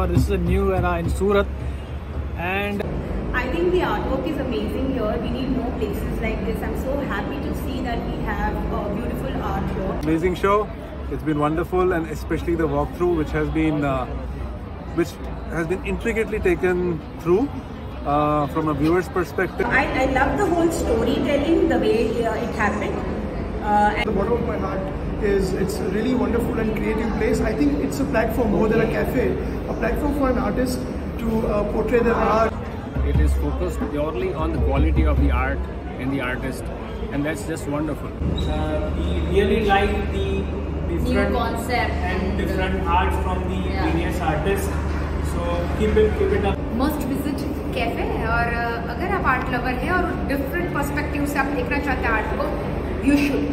sure this is a new era in Surat. And I think the artwork is amazing here. We need more places like this. I'm so happy to see that we have a beautiful art here. Amazing show. It's been wonderful, and especially the walkthrough, which has been uh, which has been intricately taken through uh, from a viewer's perspective. I, I love the whole storytelling, the way uh, it happened. Uh, and the bottom of my heart is it's a really wonderful and creative place. I think it's a platform more than a cafe, a platform for an artist to uh, portray their art. It is focused purely on the quality of the art and the artist, and that's just wonderful. Uh, we really like the different New concept and and different art from the Yeah. various artists. So keep it keep it up. Must visit cafe है और अ, अगर आप art lover हैं और different perspective से आप देखना चाहते हैं आर्ट को यू शुड